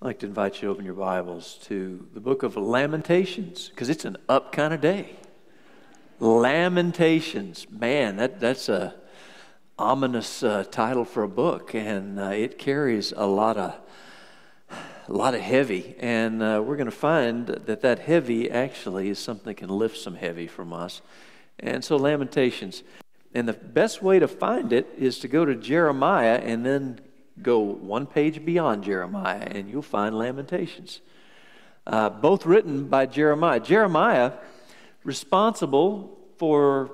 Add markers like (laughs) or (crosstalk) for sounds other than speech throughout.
I'd like to invite you to open your Bibles to the book of Lamentations, because it's an up kind of day. Lamentations. Man, that, that's a ominous uh, title for a book, and uh, it carries a lot of a lot of heavy. And uh, we're going to find that that heavy actually is something that can lift some heavy from us. And so, Lamentations. And the best way to find it is to go to Jeremiah and then go one page beyond Jeremiah, and you'll find Lamentations. Uh, both written by Jeremiah. Jeremiah, responsible for,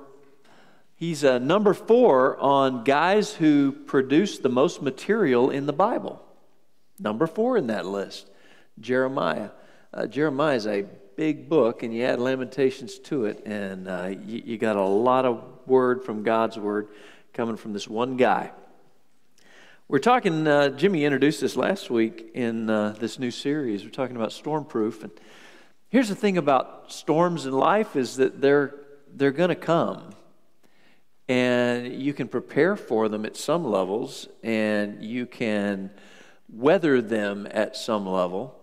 he's a number four on guys who produce the most material in the Bible. Number four in that list, Jeremiah. Uh, Jeremiah is a big book, and you add Lamentations to it, and uh, you, you got a lot of word from God's word coming from this one guy. We're talking, uh, Jimmy introduced this last week in uh, this new series. We're talking about stormproof. And here's the thing about storms in life is that they're, they're going to come. And you can prepare for them at some levels, and you can weather them at some level.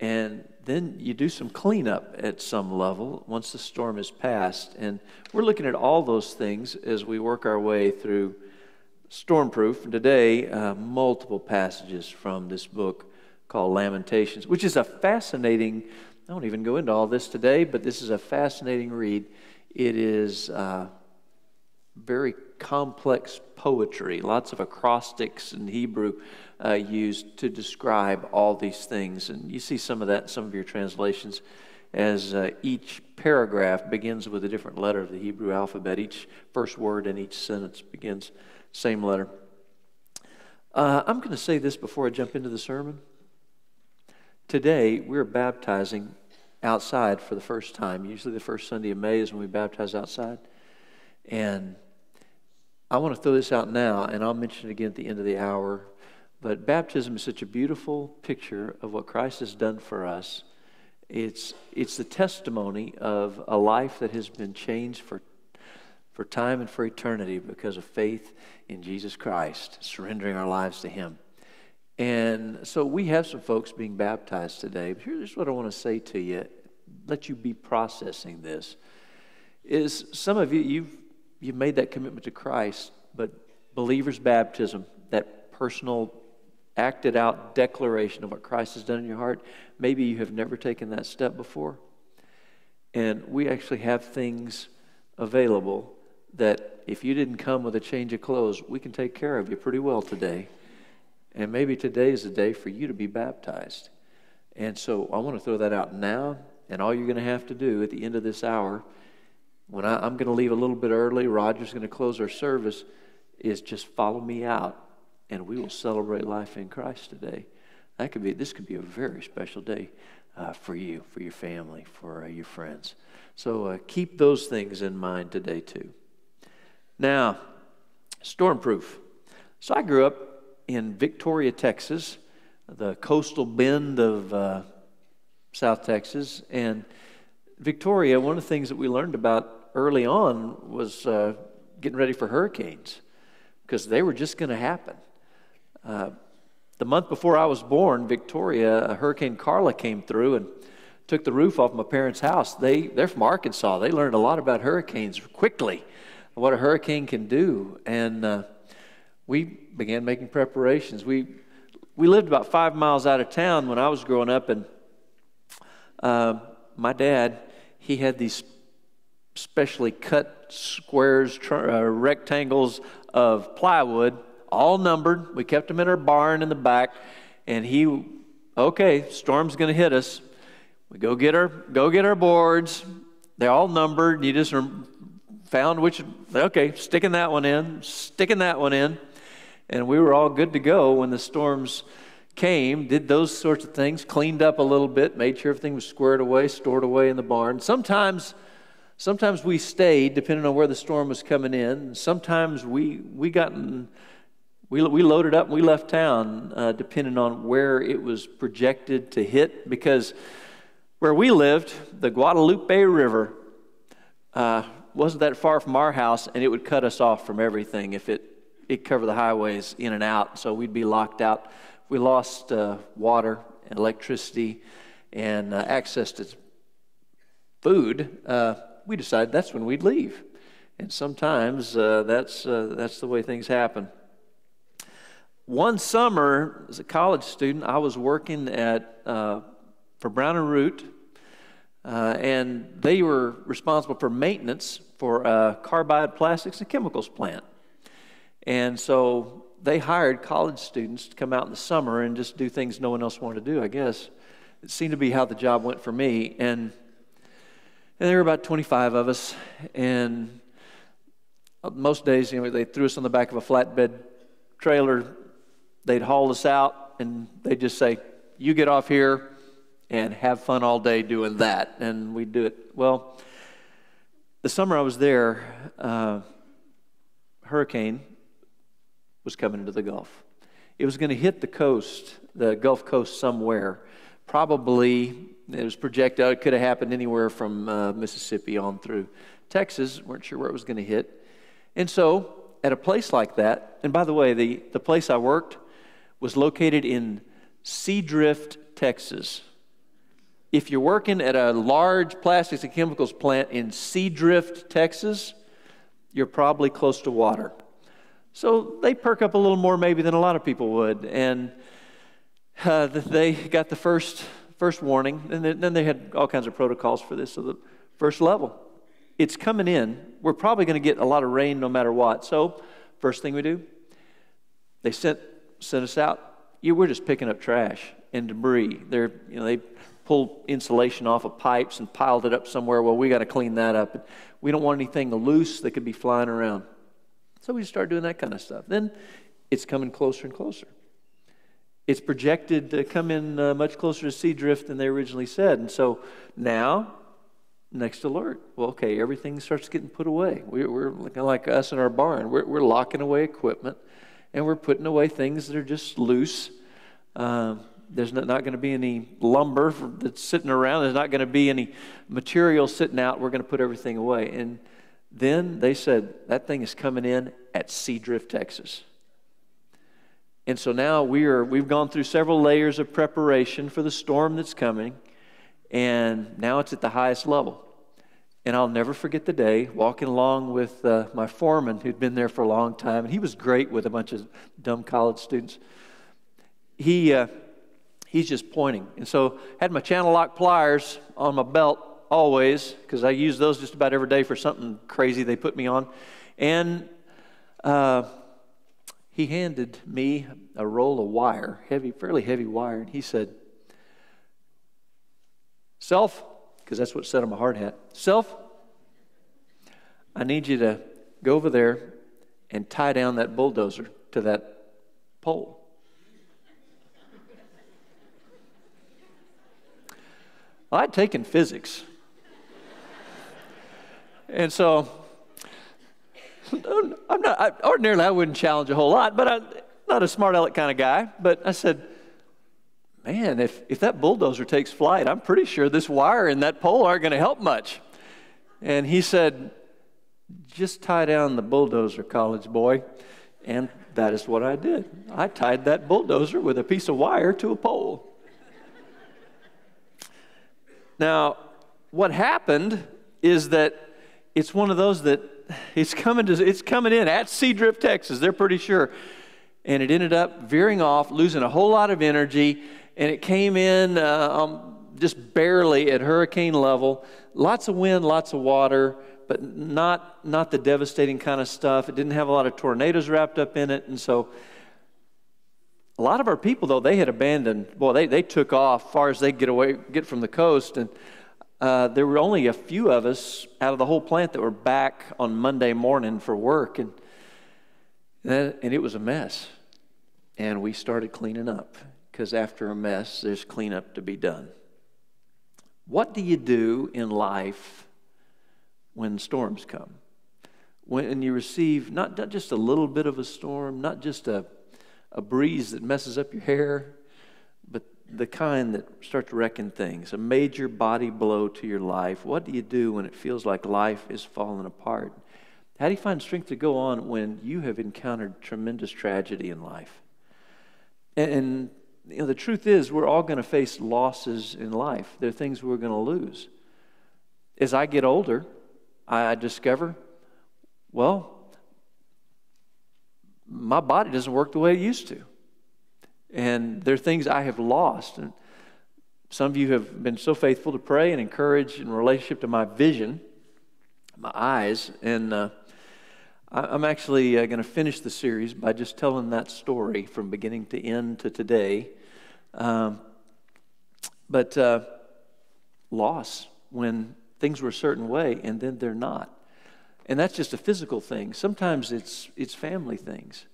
And then you do some cleanup at some level once the storm is past. And we're looking at all those things as we work our way through Stormproof. Today, uh, multiple passages from this book called Lamentations, which is a fascinating, I won't even go into all this today, but this is a fascinating read. It is uh, very complex poetry, lots of acrostics in Hebrew uh, used to describe all these things. And you see some of that in some of your translations as uh, each paragraph begins with a different letter of the Hebrew alphabet. Each first word in each sentence begins same letter. Uh, I'm going to say this before I jump into the sermon. Today, we're baptizing outside for the first time. Usually, the first Sunday of May is when we baptize outside. And I want to throw this out now, and I'll mention it again at the end of the hour. But baptism is such a beautiful picture of what Christ has done for us. It's, it's the testimony of a life that has been changed for for time and for eternity because of faith in Jesus Christ, surrendering our lives to Him. And so we have some folks being baptized today. But here's what I want to say to you let you be processing this. Is some of you, you've, you've made that commitment to Christ, but believer's baptism, that personal acted out declaration of what Christ has done in your heart, maybe you have never taken that step before. And we actually have things available that if you didn't come with a change of clothes, we can take care of you pretty well today. And maybe today is the day for you to be baptized. And so I want to throw that out now. And all you're going to have to do at the end of this hour, when I, am going to leave a little bit early, Roger's going to close our service, is just follow me out and we will celebrate life in Christ today. That could be, this could be a very special day uh, for you, for your family, for uh, your friends. So uh, keep those things in mind today, too. Now, stormproof. So I grew up in Victoria, Texas, the coastal bend of uh, South Texas. And Victoria, one of the things that we learned about early on was uh, getting ready for hurricanes because they were just going to happen. Uh, the month before I was born, Victoria, a Hurricane Carla came through and took the roof off my parents' house. They, they're from Arkansas. They learned a lot about hurricanes quickly what a hurricane can do. And uh, we began making preparations. We, we lived about five miles out of town when I was growing up, and uh, my dad, he had these specially cut squares, uh, rectangles of plywood, all numbered. We kept them in our barn in the back, and he, okay, storm's going to hit us. We go get our go get our boards. They're all numbered. You just found which, okay, sticking that one in, sticking that one in. And we were all good to go when the storms came, did those sorts of things, cleaned up a little bit, made sure everything was squared away, stored away in the barn. Sometimes, sometimes we stayed depending on where the storm was coming in. Sometimes we, we got in, we, we loaded up and we left town uh, depending on where it was projected to hit because where we lived, the Guadalupe River, uh, wasn't that far from our house, and it would cut us off from everything if it, it covered the highways in and out. So we'd be locked out. We lost uh, water and electricity, and uh, access to food, uh, we decided that's when we'd leave. And sometimes uh, that's, uh, that's the way things happen. One summer, as a college student, I was working at, uh, for Brown and Root, uh, and they were responsible for maintenance for a carbide plastics and chemicals plant. And so they hired college students to come out in the summer and just do things no one else wanted to do, I guess. It seemed to be how the job went for me. And, and there were about 25 of us. And most days, you know, they threw us on the back of a flatbed trailer. They'd haul us out and they'd just say, You get off here and have fun all day doing that. And we'd do it. Well, the summer I was there, uh, hurricane was coming into the Gulf. It was going to hit the coast, the Gulf Coast somewhere. Probably, it was projected it could have happened anywhere from uh, Mississippi on through Texas. weren't sure where it was going to hit. And so, at a place like that, and by the way, the, the place I worked was located in Seadrift, Texas. If you're working at a large plastics and chemicals plant in Seadrift, Texas, you're probably close to water. So they perk up a little more maybe than a lot of people would. And uh, they got the first, first warning, and then they had all kinds of protocols for this. So the first level, it's coming in. We're probably going to get a lot of rain no matter what. So first thing we do, they sent, sent us out. We're just picking up trash and debris. They're, you know, they pulled insulation off of pipes and piled it up somewhere. Well, we got to clean that up. We don't want anything loose that could be flying around. So we start doing that kind of stuff. Then it's coming closer and closer. It's projected to come in uh, much closer to Seadrift than they originally said. And so now, next alert. Well, okay, everything starts getting put away. We, are looking like us in our barn. We're, we're, locking away equipment and we're putting away things that are just loose. Um, there's not, going to be any lumber that's sitting around. There's not going to be any material sitting out. We're going to put everything away. And then they said, that thing is coming in at Seadrift, Texas. And so now we are, we've gone through several layers of preparation for the storm that's coming, and now it's at the highest level. And I'll never forget the day walking along with uh, my foreman who'd been there for a long time, and he was great with a bunch of dumb college students. He, uh, he's just pointing. And so had my Channellock pliers on my belt always, because I use those just about every day for something crazy they put me on. And uh, he handed me a roll of wire, heavy, fairly heavy wire, and he said, Self, because that's what said on my hard hat, Self, I need you to go over there and tie down that bulldozer to that pole. I'd taken physics. And so, I'm not, I, ordinarily I wouldn't challenge a whole lot, but I'm not a smart aleck kind of guy. But I said, man, if, if that bulldozer takes flight, I'm pretty sure this wire and that pole aren't going to help much. And he said, just tie down the bulldozer, college boy. And that is what I did. I tied that bulldozer with a piece of wire to a pole. Now, what happened is that it's one of those that it's coming to, it's coming in at Seadrift, Texas. They're pretty sure. And it ended up veering off, losing a whole lot of energy, and it came in uh, um, just barely at hurricane level. Lots of wind, lots of water, but not not the devastating kind of stuff. It didn't have a lot of tornadoes wrapped up in it, and so a lot of our people though they had abandoned. Well, they they took off far as they get away, get from the coast, and uh, there were only a few of us out of the whole plant that were back on Monday morning for work, and, and it was a mess. And we started cleaning up because after a mess, there's cleanup to be done. What do you do in life when storms come? When you receive not, not just a little bit of a storm, not just a, a breeze that messes up your hair, but the kind that starts wrecking things, a major body blow to your life. What do you do when it feels like life is falling apart? How do you find strength to go on when you have encountered tremendous tragedy in life? And, you know, the truth is, we're all going to face losses in life. There are things we're going to lose. As I get older, I discover, well, my body doesn't work the way it used to. And there are things I have lost. And some of you have been so faithful to pray and encourage in relationship to my vision, my eyes. And uh, I'm actually uh, going to finish the series by just telling that story from beginning to end to today. Um, but uh, loss when things were a certain way and then they're not. And that's just a physical thing. Sometimes it's, it's family things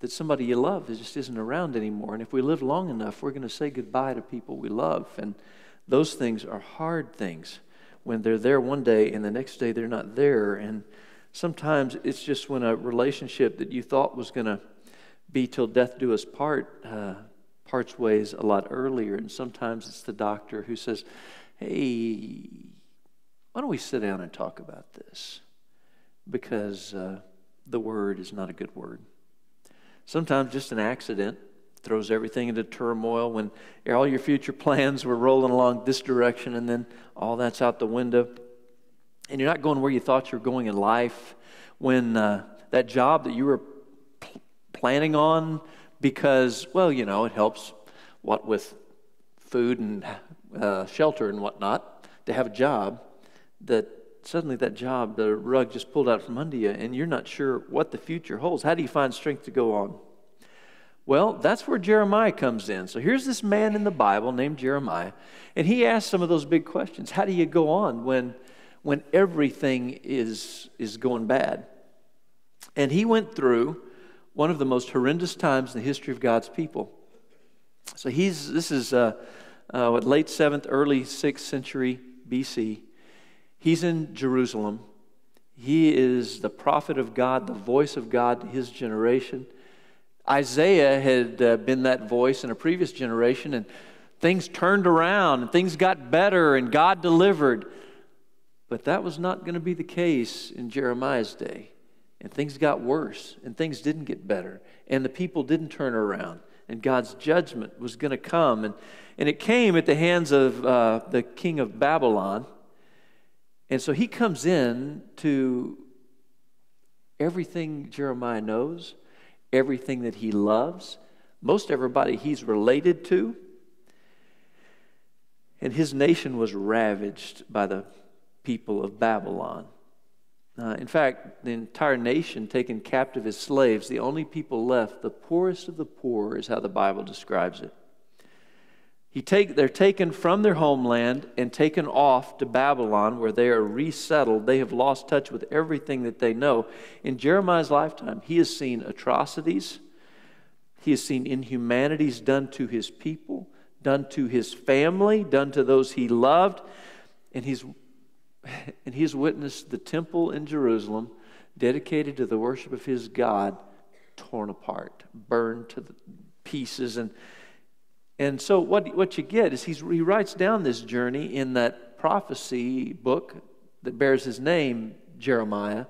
that somebody you love just isn't around anymore. And if we live long enough, we're going to say goodbye to people we love. And those things are hard things when they're there one day and the next day they're not there. And sometimes it's just when a relationship that you thought was going to be till death do us part uh, parts ways a lot earlier. And sometimes it's the doctor who says, hey, why don't we sit down and talk about this? Because uh, the word is not a good word. Sometimes just an accident throws everything into turmoil when all your future (laughs) plans were rolling along this direction and then all that's out the window. And you're not going where you thought you were going in life. When uh, that job that you were pl- planning on because, well, you know, it helps what with food and uh, shelter and whatnot to have a job that suddenly that job, the rug just pulled out from under you, and you're not sure what the future holds. How do you find strength to go on? Well, that's where Jeremiah comes in. So here's this man in the Bible named Jeremiah, and he asks some of those big questions. How do you go on when, when everything is, is going bad? And he went through one of the most horrendous times in the history of God's people. So he's, this is uh, uh, what, late 7th, early 6th century BC. He's in Jerusalem. He is the prophet of God, the voice of God to his generation. Isaiah had uh, been that voice in a previous generation, and things turned around and things got better and God delivered. But that was not going to be the case in Jeremiah's day. And things got worse, and things didn't get better, and the people didn't turn around, and God's judgment was going to come. And, and it came at the hands of uh, the king of Babylon. And so he comes in to everything Jeremiah knows, everything that he loves, most everybody he's related to. And his nation was ravaged by the people of Babylon. Uh, in fact, the entire nation taken captive as slaves, the only people left, the poorest of the poor, is how the Bible describes it. He take, they're taken from their homeland and taken off to Babylon, where they are resettled. They have lost touch with everything that they know. In Jeremiah's lifetime, he has seen atrocities, he has seen inhumanities done to his people, done to his family, done to those he loved, and he's (laughs) and he's witnessed the temple in Jerusalem dedicated to the worship of his God torn apart, burned to pieces. And, and so, what, what you get is he writes down this journey in that prophecy book that bears his name, Jeremiah.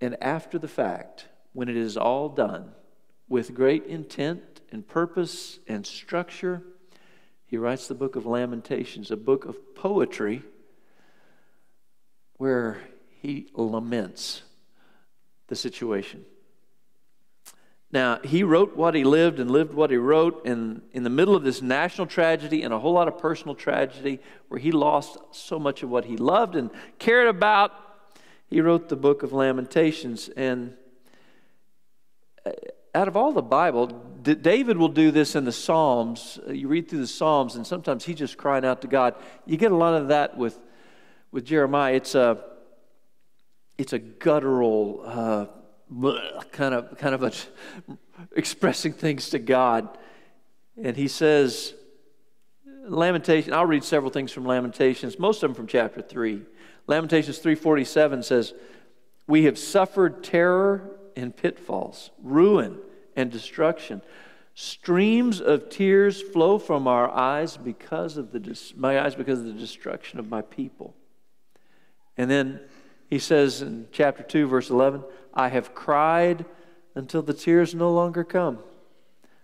And after the fact, when it is all done, with great intent and purpose and structure, he writes the book of Lamentations, a book of poetry where he laments the situation. Now, he wrote what he lived and lived what he wrote in, in the middle of this national tragedy and a whole lot of personal tragedy where he lost so much of what he loved and cared about. He wrote the book of Lamentations. And uh, out of all the Bible, David will do this in the Psalms. Uh, you read through the Psalms, and sometimes he's just crying out to God. You get a lot of that with with Jeremiah, it's a, it's a guttural uh, kind of, kind of a, expressing things to God. And he says, Lamentation, I'll read several things from Lamentations, most of them from chapter 3. Lamentations 3:47 says, "We have suffered terror and pitfalls, ruin and destruction. Streams of tears flow from our eyes because of the my eyes because of the destruction of my people." And then he says in chapter 2, verse 11, I have cried until the tears no longer come.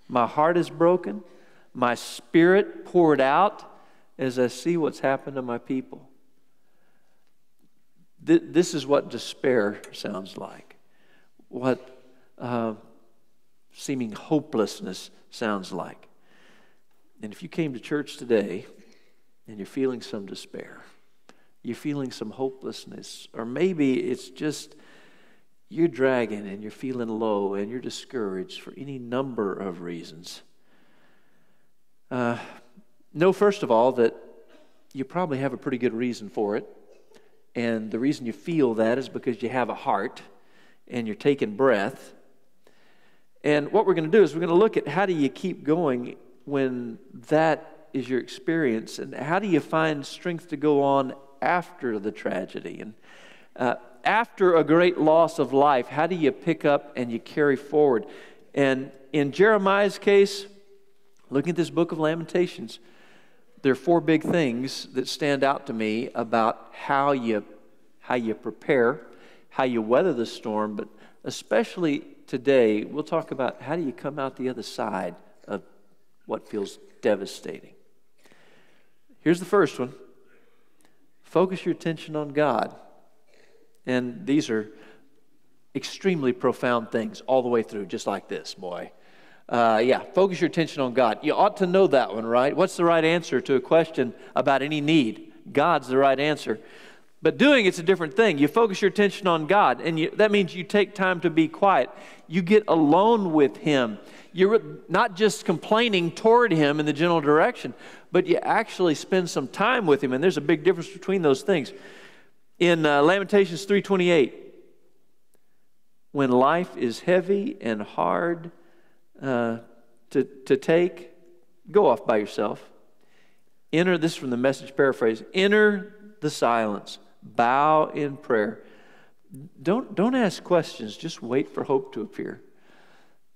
My heart is broken. My spirit poured out as I see what's happened to my people. This is what despair sounds like, what uh, seeming hopelessness sounds like. And if you came to church today and you're feeling some despair, you're feeling some hopelessness, or maybe it's just you're dragging and you're feeling low and you're discouraged for any number of reasons. Uh, know, first of all, that you probably have a pretty good reason for it. And the reason you feel that is because you have a heart and you're taking breath. And what we're going to do is we're going to look at how do you keep going when that is your experience and how do you find strength to go on after the tragedy and uh, after a great loss of life how do you pick up and you carry forward and in jeremiah's case looking at this book of lamentations there are four big things that stand out to me about how you, how you prepare, how you weather the storm, but especially today, we'll talk about how do you come out the other side of what feels devastating. Here's the first one focus your attention on God. And these are extremely profound things all the way through, just like this, boy. Uh, yeah, focus your attention on God. You ought to know that one, right? What's the right answer to a question about any need? God's the right answer. But doing it's a different thing. You focus your attention on God, and you, that means you take time to be quiet. You get alone with Him. You're not just complaining toward Him in the general direction, but you actually spend some time with Him, and there's a big difference between those things. In uh, Lamentations 3:28, when life is heavy and hard uh, to, to take, go off by yourself. Enter, this from the message paraphrase, enter the silence, bow in prayer. Don't, don't ask questions, just wait for hope to appear.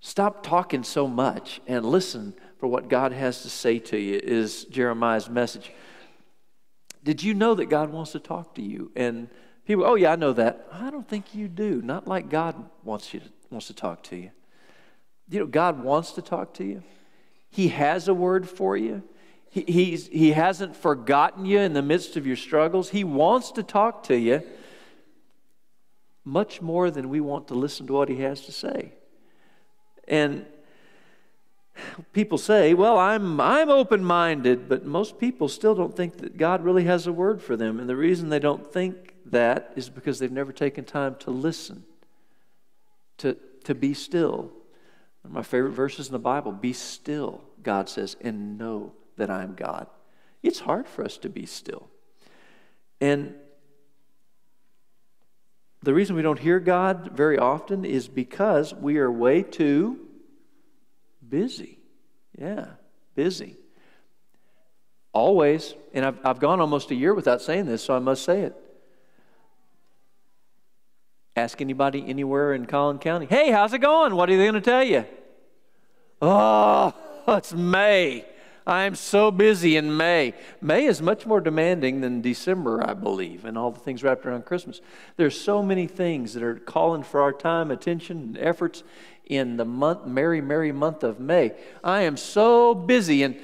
Stop talking so much and listen for what God has to say to you, is Jeremiah's message. Did you know that God wants to talk to you? And people, oh, yeah, I know that. I don't think you do. Not like God wants, you to, wants to talk to you. You know, God wants to talk to you. He has a word for you. He, he's, he hasn't forgotten you in the midst of your struggles. He wants to talk to you much more than we want to listen to what he has to say. And people say, well, I'm, I'm open minded, but most people still don't think that God really has a word for them. And the reason they don't think that is because they've never taken time to listen, to, to be still, one of my favorite verses in the Bible Be still, God says, and know that I am God. It's hard for us to be still. And the reason we don't hear God very often is because we are way too busy. Yeah, busy. Always, and I've, I've gone almost a year without saying this, so I must say it. Ask anybody anywhere in Collin County, hey, how's it going? What are they going to tell you? Oh, (laughs) it's May. I'm so busy in May. May is much more demanding than December, I believe, and all the things wrapped around Christmas. There's so many things that are calling for our time, attention, and efforts in the month, merry, merry month of May. I am so busy. And,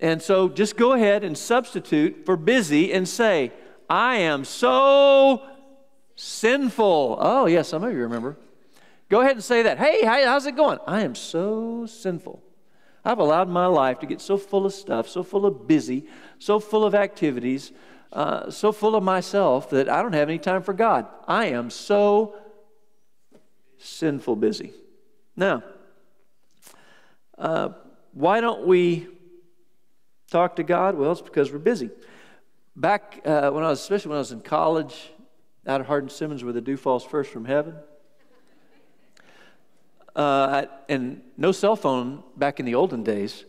and so just go ahead and substitute for busy and say, I am so sinful. Oh, yeah, some of you remember. Go ahead and say that. Hey, how's it going? I am so sinful. I've allowed my life to get so full of stuff, so full of busy, so full of activities, uh, so full of myself that I don't have any time for God. I am so sinful busy. Now, uh, why don't we talk to God? Well, it's because we're busy. Back uh, when I was, especially when I was in college, out at Hardin Simmons, where the dew falls first from heaven. Uh, and no cell phone back in the olden days.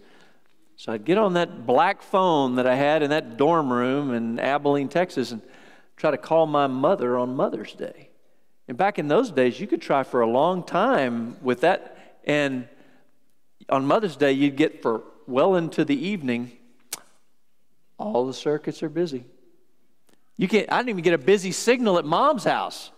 So I'd get on that black phone that I had in that dorm room in Abilene, Texas, and try to call my mother on Mother's Day. And back in those days, you could try for a long time with that. And on Mother's Day, you'd get for well into the evening, all the circuits are busy. You can't, I didn't even get a busy signal at mom's house.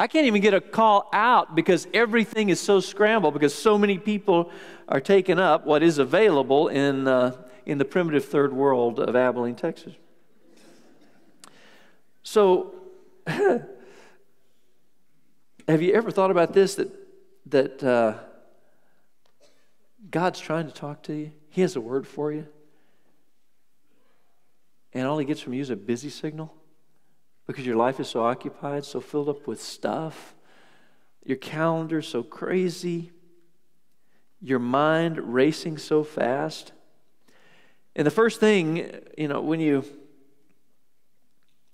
I can't even get a call out because everything is so scrambled because so many people are taking up what is available in, uh, in the primitive third world of Abilene, Texas. So, (laughs) have you ever thought about this that, that uh, God's trying to talk to you? He has a word for you. And all he gets from you is a busy signal because your life is so occupied, so filled up with stuff. Your calendar so crazy. Your mind racing so fast. And the first thing, you know, when you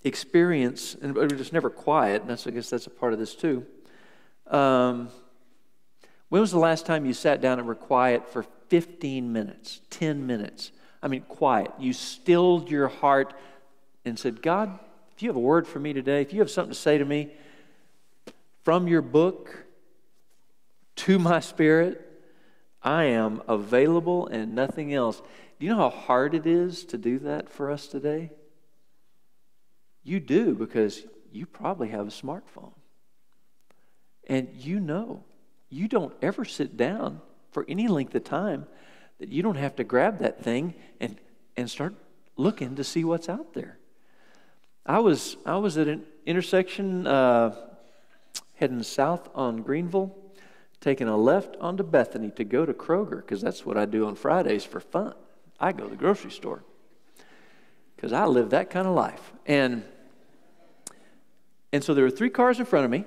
experience, and we're just never quiet, and that's, I guess that's a part of this too. Um, when was the last time you sat down and were quiet for 15 minutes, 10 minutes? I mean, quiet. You stilled your heart and said, God, if you have a word for me today, if you have something to say to me from your book to my spirit, I am available and nothing else. Do you know how hard it is to do that for us today? You do because you probably have a smartphone. And you know, you don't ever sit down for any length of time that you don't have to grab that thing and, and start looking to see what's out there. I was, I was at an intersection uh, heading south on Greenville, taking a left onto Bethany to go to Kroger, because that's what I do on Fridays for fun. I go to the grocery store because I live that kind of life. And, and so there were three cars in front of me,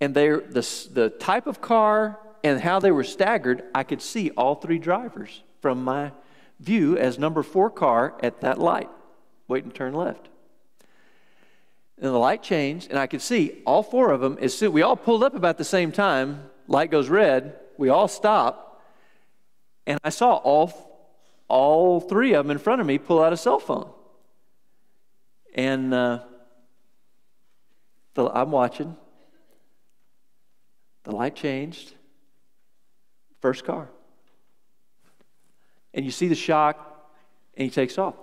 and they the, the type of car and how they were staggered, I could see all three drivers from my view as number four car at that light, waiting to turn left. And the light changed, and I could see all four of them. As soon we all pulled up about the same time, light goes red. We all stop, and I saw all all three of them in front of me pull out a cell phone. And uh, the, I'm watching. The light changed. First car. And you see the shock, and he takes off.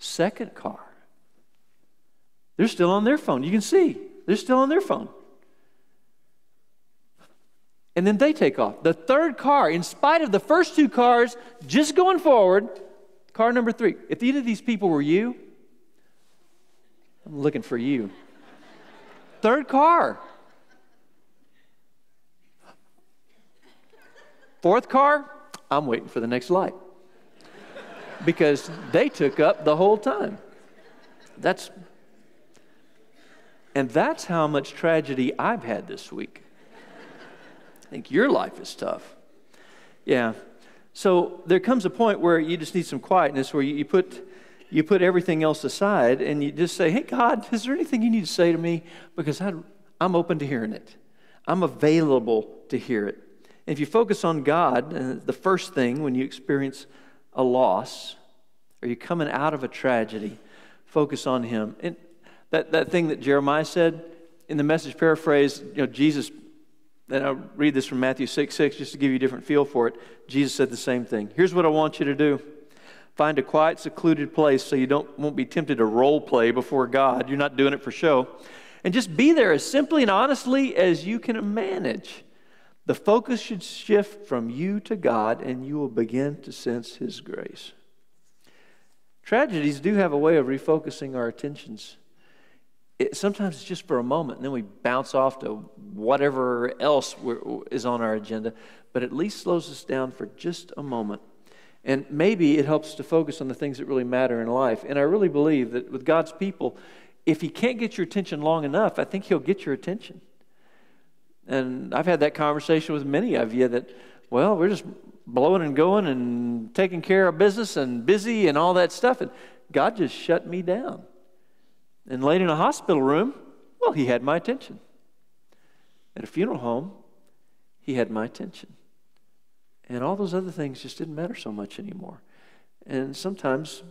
Second car. They're still on their phone. You can see, they're still on their phone. And then they take off. The third car, in spite of the first two cars just going forward, car number three. If either of these people were you, I'm looking for you. Third car. Fourth car, I'm waiting for the next light because they took up the whole time. That's and that's how much tragedy I've had this week. I think your life is tough. Yeah. So there comes a point where you just need some quietness where you, you put you put everything else aside and you just say, Hey, God, is there anything you need to say to me? Because I I'm open to hearing it. I'm available to hear it. And If you focus on God, uh, the first thing when you experience a loss or you're coming out of a tragedy, focus on Him. And that, that thing that Jeremiah said in the message paraphrase, you know, Jesus, and I'll read this from Matthew 6 6 just to give you a different feel for it. Jesus said the same thing. Here's what I want you to do find a quiet, secluded place so you don't, won't be tempted to role play before God. You're not doing it for show. And just be there as simply and honestly as you can manage. The focus should shift from you to God, and you will begin to sense His grace. Tragedies do have a way of refocusing our attentions. It, sometimes it's just for a moment, and then we bounce off to whatever else is on our agenda, but at least slows us down for just a moment. And maybe it helps to focus on the things that really matter in life. And I really believe that with God's people, if He can't get your attention long enough, I think He'll get your attention. And I've had that conversation with many of you that, well, we're just blowing and going and taking care of business and busy and all that stuff. And God just shut me down. And laid in a hospital room, well, He had my attention. At a funeral home, He had my attention. And all those other things just didn't matter so much anymore. And sometimes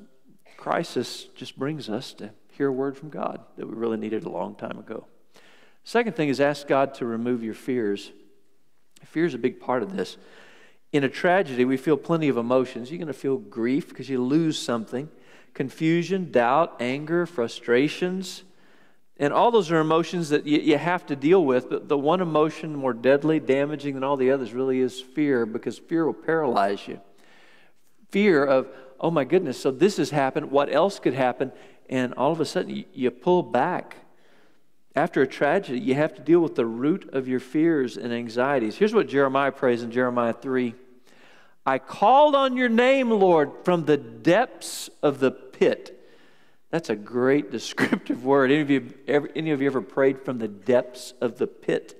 crisis just brings us to hear a word from God that we really needed a long time ago. Second thing is ask God to remove your fears. Fear is a big part of this. In a tragedy, we feel plenty of emotions. You're going to feel grief because you lose something, confusion, doubt, anger, frustrations. And all those are emotions that you, you have to deal with, but the one emotion more deadly, damaging than all the others really is fear because fear will paralyze you. Fear of, oh my goodness, so this has happened, what else could happen? And all of a sudden you, you pull back. After a tragedy, you have to deal with the root of your fears and anxieties. Here's what Jeremiah prays in Jeremiah 3 I called on your name, Lord, from the depths of the pit. That's a great (laughs) descriptive word. Any of you ever, any of you ever prayed from the depths of the pit?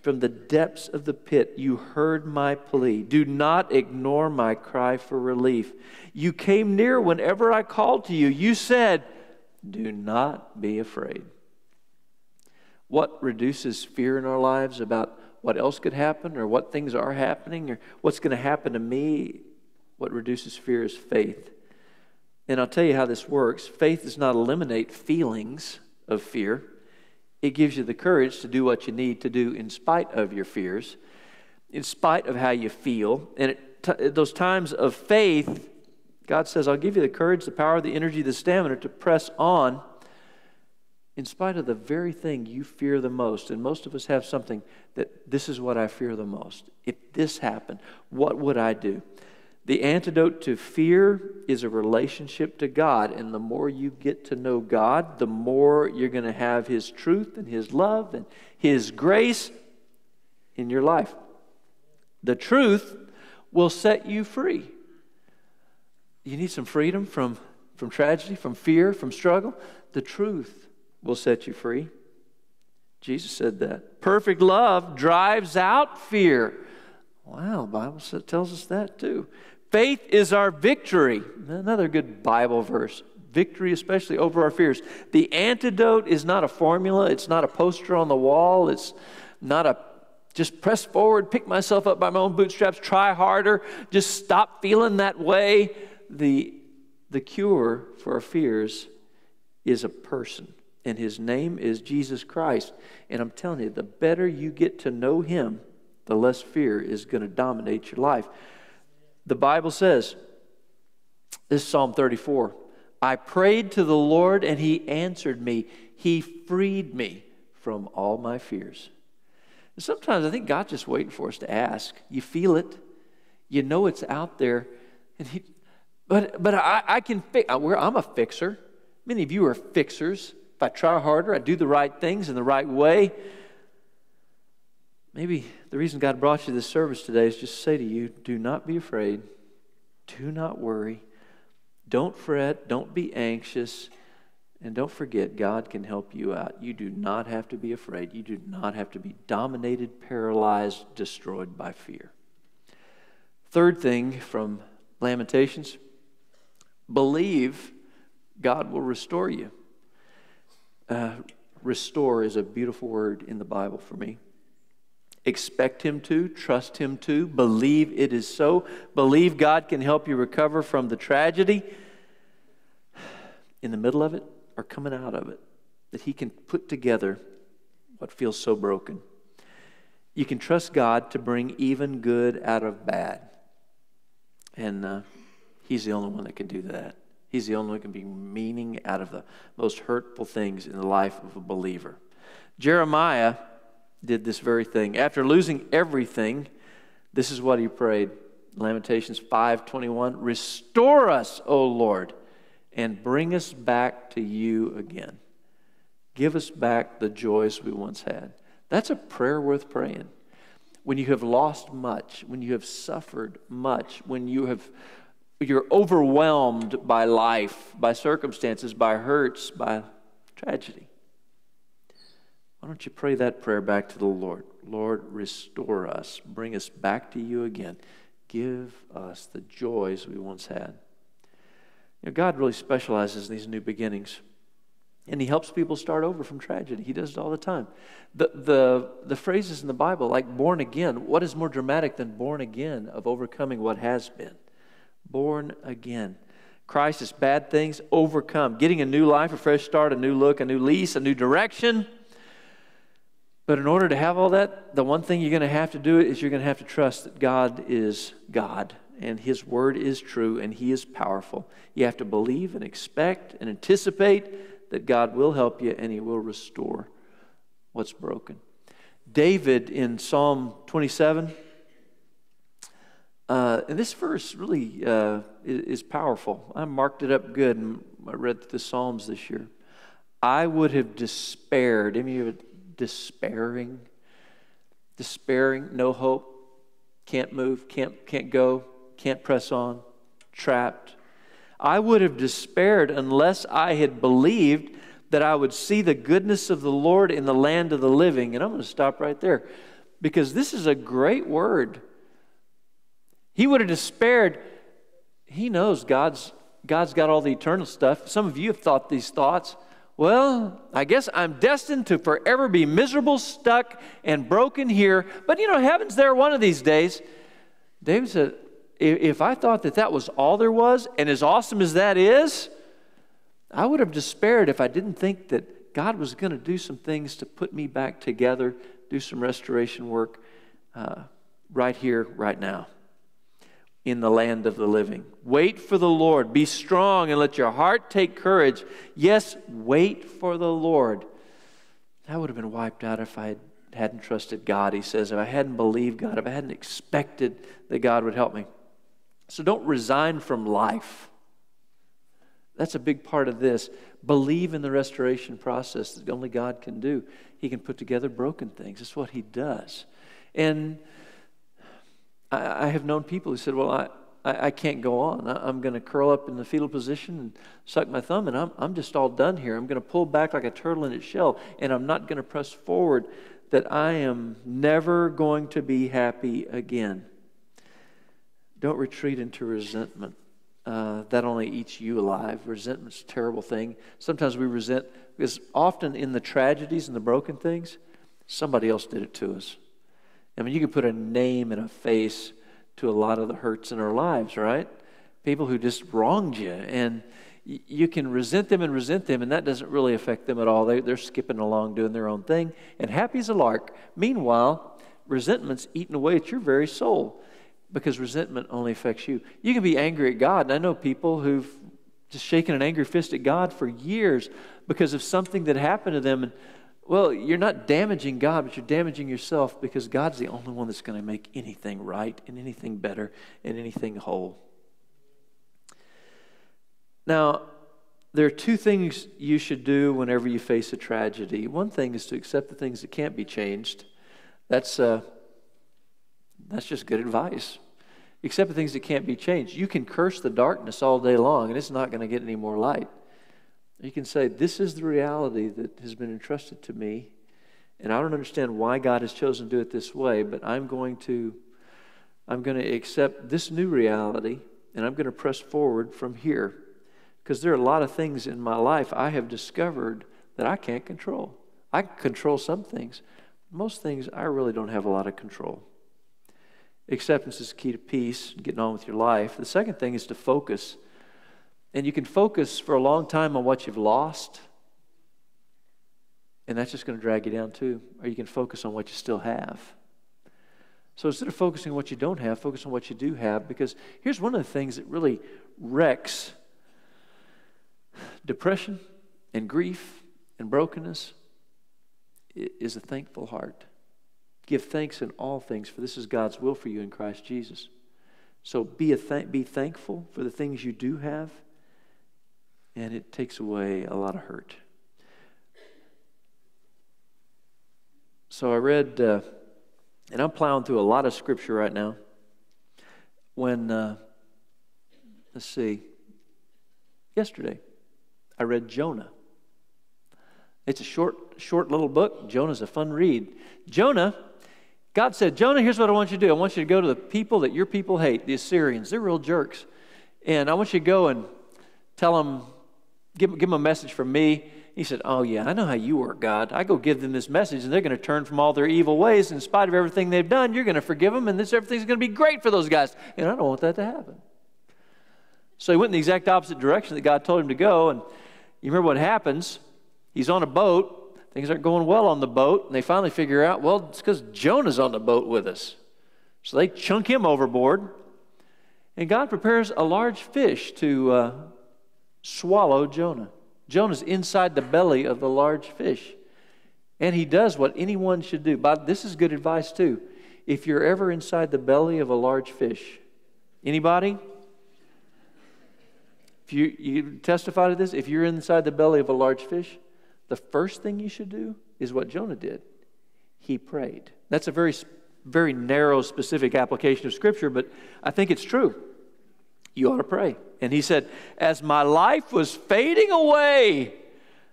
From the depths of the pit, you heard my plea. Do not ignore my cry for relief. You came near whenever I called to you. You said, Do not be afraid. What reduces fear in our lives about what else could happen or what things are happening or what's going to happen to me? What reduces fear is faith. And I'll tell you how this works. Faith does not eliminate feelings of fear, it gives you the courage to do what you need to do in spite of your fears, in spite of how you feel. And at those times of faith, God says, I'll give you the courage, the power, the energy, the stamina to press on in spite of the very thing you fear the most. And most of us have something that this is what I fear the most. If this happened, what would I do? The antidote to fear is a relationship to God. And the more you get to know God, the more you're going to have His truth and His love and His grace in your life. The truth will set you free. You need some freedom from, from tragedy, from fear, from struggle. The truth will set you free. Jesus said that. Perfect love drives out fear. Wow, the Bible tells us that too. Faith is our victory. Another good Bible verse. Victory, especially over our fears. The antidote is not a formula, it's not a poster on the wall, it's not a just press forward, pick myself up by my own bootstraps, try harder, just stop feeling that way. The, the cure for our fears is a person, and his name is Jesus Christ. And I'm telling you, the better you get to know him, the less fear is going to dominate your life. The Bible says, this is Psalm 34 I prayed to the Lord and he answered me. He freed me from all my fears. And sometimes I think God's just waiting for us to ask. You feel it, you know it's out there. And he, but but I, I can fix, I'm a fixer. Many of you are fixers. If I try harder, I do the right things in the right way. Maybe the reason God brought you to this service today is just to say to you do not be afraid, do not worry, don't fret, don't be anxious, and don't forget God can help you out. You do not have to be afraid, you do not have to be dominated, paralyzed, destroyed by fear. Third thing from Lamentations believe God will restore you. Uh, restore is a beautiful word in the Bible for me. Expect Him to, trust Him to, believe it is so, believe God can help you recover from the tragedy in the middle of it or coming out of it, that He can put together what feels so broken. You can trust God to bring even good out of bad. And uh, He's the only one that can do that. He's the only one that can bring meaning out of the most hurtful things in the life of a believer. Jeremiah did this very thing. After losing everything, this is what he prayed. Lamentations 5:21, "Restore us, O Lord, and bring us back to you again. Give us back the joys we once had." That's a prayer worth praying. When you have lost much, when you have suffered much, when you have you're overwhelmed by life, by circumstances, by hurts, by tragedy. Why don't you pray that prayer back to the Lord? Lord, restore us. Bring us back to you again. Give us the joys we once had. You know, God really specializes in these new beginnings. And he helps people start over from tragedy. He does it all the time. The, the, the phrases in the Bible, like born again, what is more dramatic than born again of overcoming what has been? Born again. Crisis, bad things, overcome. Getting a new life, a fresh start, a new look, a new lease, a new direction. But in order to have all that, the one thing you're going to have to do is you're going to have to trust that God is God and His Word is true and He is powerful. You have to believe and expect and anticipate that God will help you and He will restore what's broken. David in Psalm 27, uh, and this verse really uh, is, powerful. I marked it up good and I read the Psalms this year. I would have despaired. Any of you despairing? Despairing, no hope, can't move, can't, can't go, can't press on, trapped. I would have despaired unless I had believed that I would see the goodness of the Lord in the land of the living. And I'm going to stop right there because this is a great word. He would have despaired. He knows God's, God's got all the eternal stuff. Some of you have thought these thoughts. Well, I guess I'm destined to forever be miserable, stuck, and broken here. But you know, heaven's there one of these days. David said, if I thought that that was all there was, and as awesome as that is, I would have despaired if I didn't think that God was going to do some things to put me back together, do some restoration work uh, right here, right now, in the land of the living. Wait for the Lord. Be strong and let your heart take courage. Yes, wait for the Lord. That would have been wiped out if I hadn't trusted God, he says, if I hadn't believed God, if I hadn't expected that God would help me. So don't resign from life. That's a big part of this. Believe in the restoration process that only God can do. He can put together broken things. That's what He does. And I, have known people who said, Well, I, I, I can't go on. I, am going to curl up in the fetal position and suck my thumb, and I'm, I'm just all done here. I'm going to pull back like a turtle in its shell, and I'm not going to press forward, that I am never going to be happy again. Don't retreat into resentment uh, that only eats you alive. Resentment's a terrible thing. Sometimes we resent because often in the tragedies and the broken things, somebody else did it to us. I mean, you can put a name and a face to a lot of the hurts in our lives, right? People who just wronged you, and you can resent them and resent them, and that doesn't really affect them at all. They, they're skipping along doing their own thing, and happy as a lark. Meanwhile, resentment's eating away at your very soul because resentment only affects you. You can be angry at God, and I know people who've just shaken an angry fist at God for years because of something that happened to them. And well, you're not damaging God, but you're damaging yourself because God's the only one that's going to make anything right and anything better and anything whole. Now, there are two things you should do whenever you face a tragedy. One thing is to accept the things that can't be changed. That's uh, that's just good advice. Accept the things that can't be changed. You can curse the darkness all day long, and it's not going to get any more light. You can say, This is the reality that has been entrusted to me, and I don't understand why God has chosen to do it this way, but I'm going to. I'm going to accept this new reality and I'm going to press forward from here. Because there are a lot of things in my life I have discovered that I can't control. I control some things. Most things I really don't have a lot of control. Acceptance is key to peace, and getting on with your life. The second thing is to focus. And you can focus for a long time on what you've lost, and that's just going to drag you down too. Or you can focus on what you still have. So instead of focusing on what you don't have, focus on what you do have. Because here's one of the things that really wrecks depression and grief and brokenness is a thankful heart. Give thanks in all things, for this is God's will for you in Christ Jesus. So be, a th- be thankful for the things you do have, and it takes away a lot of hurt. So I read, uh, and I'm plowing through a lot of scripture right now. When, uh, let's see, yesterday, I read Jonah. It's a short, short little book. Jonah's a fun read. Jonah God said, Jonah, here's what I want you to do. I want you to go to the people that your people hate, the Assyrians. They're real jerks. And I want you to go and tell them, give, give them a message from me. He said, Oh, yeah, I know how you work, God. I go give them this message, and they're going to turn from all their evil ways. In spite of everything they've done, you're going to forgive them, and this everything's going to be great for those guys. And I don't want that to happen. So he went in the exact opposite direction that God told him to go. And you remember what happens? He's on a boat, Things aren't going well on the boat, and they finally figure out, well, it's because Jonah's on the boat with us. So they chunk him overboard, and God prepares a large fish to uh, swallow Jonah. Jonah's inside the belly of the large fish. And he does what anyone should do. But this is good advice too. If you're ever inside the belly of a large fish, anybody? If you, you testify to this, if you're inside the belly of a large fish, the first thing you should do is what Jonah did. He prayed. That's a very, very narrow, specific application of Scripture, but I think it's true. You ought to pray. And he said, As my life was fading away,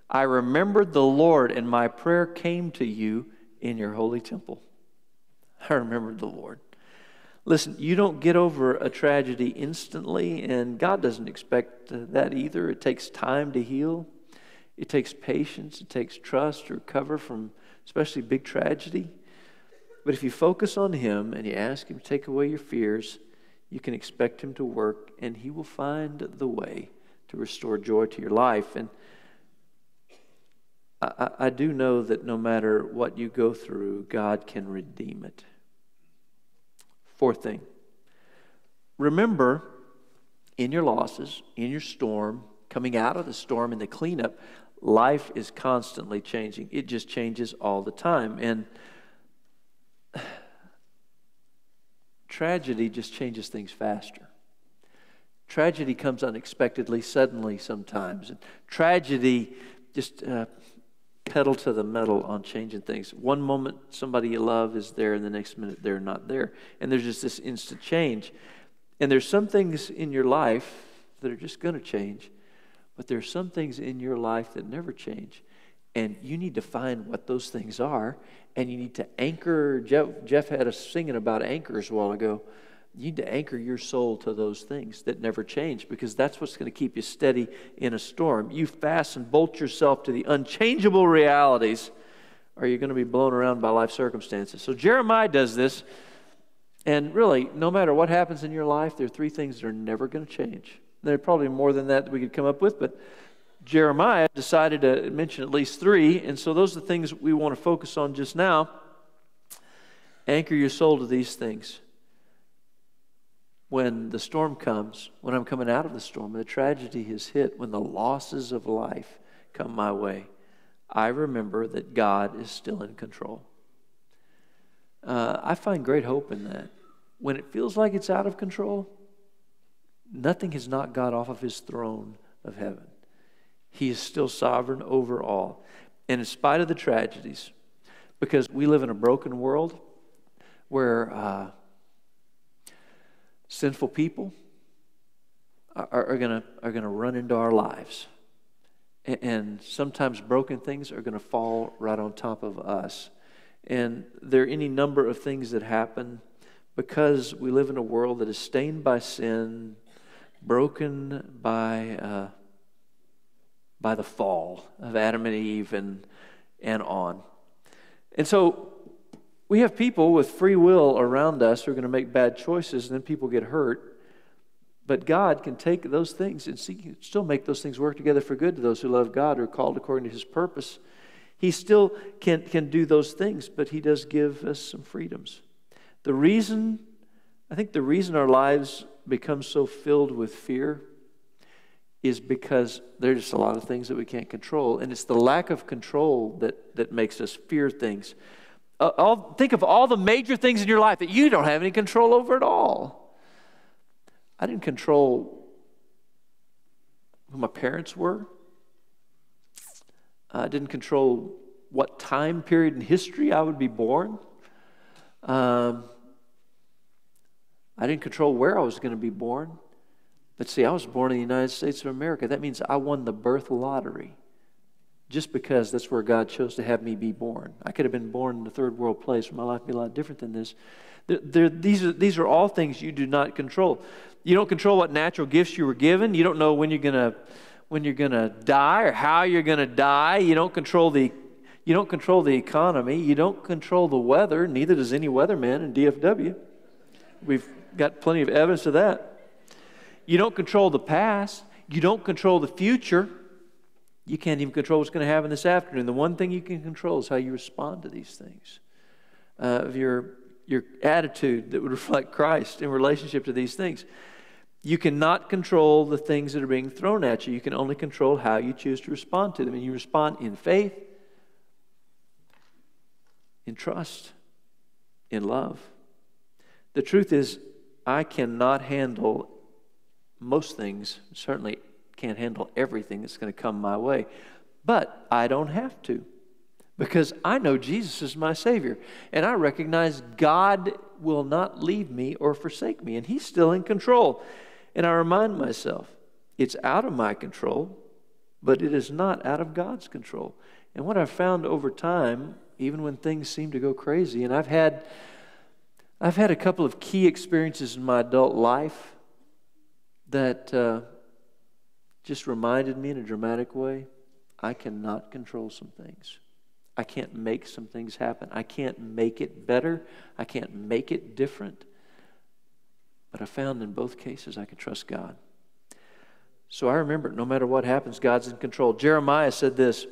I remembered the Lord, and my prayer came to you in your holy temple. I remembered the Lord. Listen, you don't get over a tragedy instantly, and God doesn't expect that either. It takes time to heal, it takes patience, it takes trust to recover from especially big tragedy. But if you focus on Him and you ask Him to take away your fears, you can expect Him to work, and He will find the way to restore joy to your life. And I, I do know that no matter what you go through, God can redeem it. Fourth thing remember in your losses, in your storm, coming out of the storm, in the cleanup, life is constantly changing. It just changes all the time. And tragedy just changes things faster. Tragedy comes unexpectedly, suddenly sometimes. And tragedy just uh, pedal to the metal on changing things. One moment somebody you love is there, and the next minute they're not there. And there's just this instant change. And there's some things in your life that are just going to change, but there's some things in your life that never change. And you need to find what those things are, and you need to anchor. Jeff, Jeff had us singing about anchors a while ago. You need to anchor your soul to those things that never change because that's what's going to keep you steady in a storm. You fast and bolt yourself to the unchangeable realities, or you're going to be blown around by life circumstances. So Jeremiah does this. And really, no matter what happens in your life, there are three things that are never going to change. There are probably more than that that we could come up with, but Jeremiah decided to mention at least three. And so those are the things we want to focus on just now. Anchor your soul to these things when the storm comes, when I'm coming out of the storm, the tragedy has hit, when the losses of life come my way, I remember that God is still in control. Uh, I find great hope in that. When it feels like it's out of control, nothing has not got off of his throne of heaven. He is still sovereign over all. And in spite of the tragedies, because we live in a broken world where uh, sinful people are, are going are gonna run into our lives. And, and sometimes broken things are going to fall right on top of us. And there are any number of things that happen because we live in a world that is stained by sin, broken by, uh, by the fall of Adam and Eve, and, and on. And so we have people with free will around us who are going to make bad choices, and then people get hurt. But God can take those things and see, still make those things work together for good to those who love God or are called according to His purpose. He still can, can do those things, but He does give us some freedoms. The reason, I think the reason our lives become so filled with fear is because there's just a lot of things that we can't control. And it's the lack of control that, that makes us fear things. Uh, all, think of all the major things in your life that you don't have any control over at all. I didn't control who my parents were. I didn't control what time period in history I would be born. Um, I didn't control where I was going to be born. But see, I was born in the United States of America. That means I won the birth lottery just because that's where God chose to have me be born. I could have been born in a third world place my life would be a lot different than this. They're, they're, these, are, these are all things you do not control. You don't control what natural gifts you were given. You don't know when you're going to when you're to die or how you're going to die. You don't control the you don't control the economy. You don't control the weather. Neither does any weatherman in DFW. We've got plenty of evidence of that. You don't control the past. You don't control the future. You can't even control what's going to happen this afternoon. The one thing you can control is how you respond to these things. Uh, of your, your attitude that would (laughs) reflect Christ in relationship to these things. You cannot control the things that are being thrown at you. You can only control how you choose to respond to them. And you respond in faith, in trust, in love. The truth is, I cannot handle most things, certainly can't handle everything that's going to come my way. But I don't have to because I know Jesus is my Savior. And I recognize God will not leave me or forsake me, and He's still in control. And I remind myself, it's out of my control, but it is not out of God's control. And what I've found over time, even when things seem to go crazy, and I've had I've had a couple of key experiences in my adult life that uh, just reminded me in a dramatic way I cannot control some things. I can't make some things happen. I can't make it better. I can't make it different. But I found in both cases I can trust God. So I remember no matter what happens, God's in control. Jeremiah said this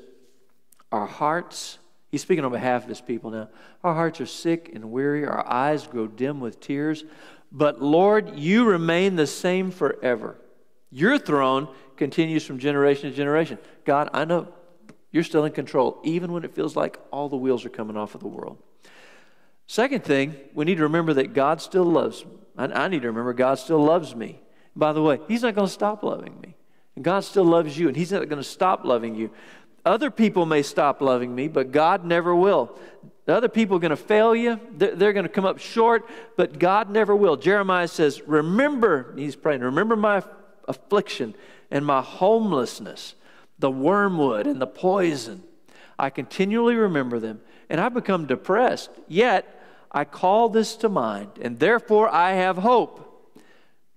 Our hearts, he's speaking on behalf of his people now, our hearts are sick and weary, our eyes grow dim with tears. But Lord, you remain the same forever. Your throne continues from generation to generation. God, I know you're still in control, even when it feels like all the wheels are coming off of the world. Second thing, we need to remember that God still loves. I, I need to remember God still loves me. By the way, He's not going to stop loving me. And God still loves you, and He's not going to stop loving you. Other people may stop loving me, but God never will. The other people are going to fail you. They're, going to come up short, but God never will. Jeremiah says, Remember, he's praying, remember my affliction and my homelessness the wormwood and the poison. I continually remember them, and I become depressed. Yet I call this to mind, and therefore I have hope.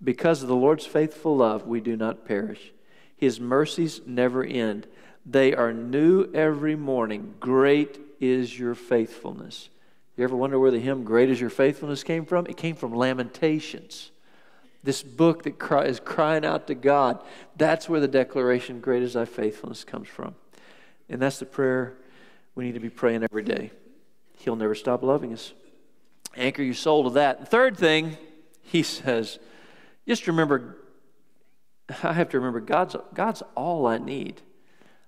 Because of the Lord's faithful love, we do not perish. His mercies never end. They are new every morning. Great is your faithfulness. You ever wonder where the hymn, Great is Your Faithfulness, came from? It came from Lamentations this book that cry, is crying out to God. That's where the declaration, Great is thy faithfulness, comes from. And that's the prayer we need to be praying every day. He'll never stop loving us. Anchor your soul to that. Third thing, he says, just remember, I have to remember God's, God's all I need.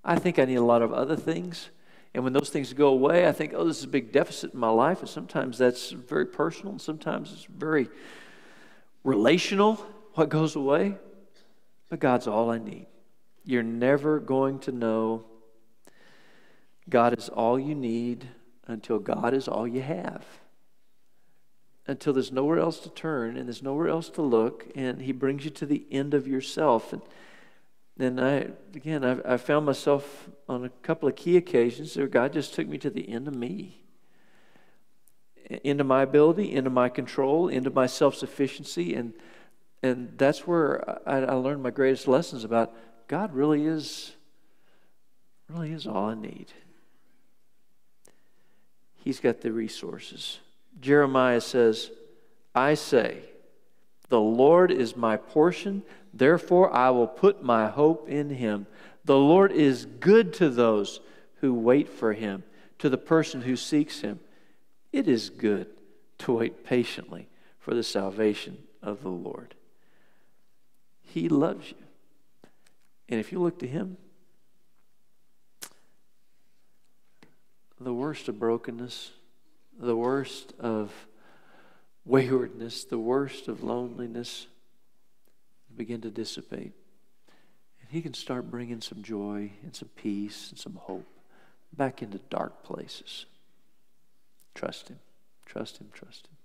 I think I need a lot of other things. And when those things go away, I think, oh, this is a big deficit in my life. And sometimes that's very personal, and sometimes it's very relational, what goes away, but God's all I need. You're never going to know God is all you need until God is all you have. Until there's nowhere else to turn and there's nowhere else to look, and He brings you to the end of yourself. And then I, again, I, I found myself on a couple of key occasions where God just took me to the end of me into my ability, into my control, into my self sufficiency. And, and that's where I, I learned my greatest lessons about God really is, really is all I need. He's got the resources. Jeremiah says, I say, the Lord is my portion, therefore I will put my hope in him. The Lord is good to those who wait for him, to the person who seeks him. It is good to wait patiently for the salvation of the Lord. He loves you. And if you look to Him, the worst of brokenness, the worst of waywardness, the worst of loneliness begin to dissipate. And He can start bringing some joy and some peace and some hope back into dark places. Trust Him. Trust Him. Trust Him.